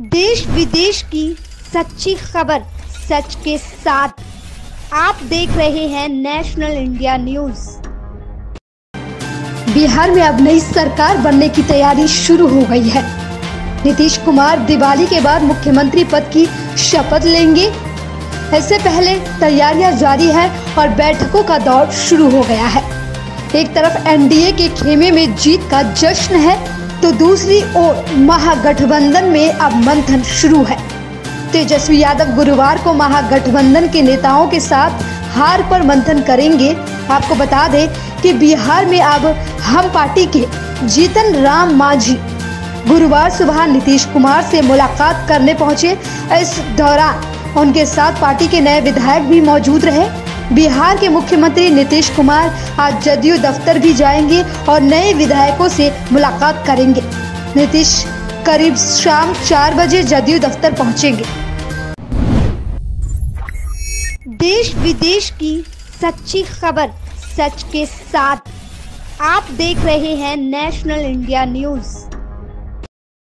देश विदेश की सच्ची खबर सच के साथ। आप देख रहे हैं नेशनल इंडिया न्यूज़। बिहार में अब नई सरकार बनने की तैयारी शुरू हो गई है। नीतीश कुमार दिवाली के बाद मुख्यमंत्री पद की शपथ लेंगे। इससे पहले तैयारियाँ जारी है और बैठकों का दौर शुरू हो गया है। एक तरफ़ एनडीए के खेमे में जीत का जश्न है। तो दूसरी ओर महागठबंधन में अब मंथन शुरू है। तेजस्वी यादव गुरुवार को महागठबंधन के नेताओं के साथ हार पर मंथन करेंगे। आपको बता दें कि बिहार में अब हम पार्टी के जीतन राम मांझी गुरुवार सुबह नीतीश कुमार से मुलाकात करने पहुँचे। इस दौरान उनके साथ पार्टी के नए विधायक भी मौजूद रहे। बिहार के मुख्यमंत्री नीतीश कुमार आज जदयू दफ्तर भी जाएँगे और नए विधायकों से मुलाकात करेंगे। नीतीश करीब शाम चार बजे जदयू दफ्तर पहुँचेंगे। देश विदेश की सच्ची खबर सच के साथ आप देख रहे हैं नेशनल इंडिया न्यूज़।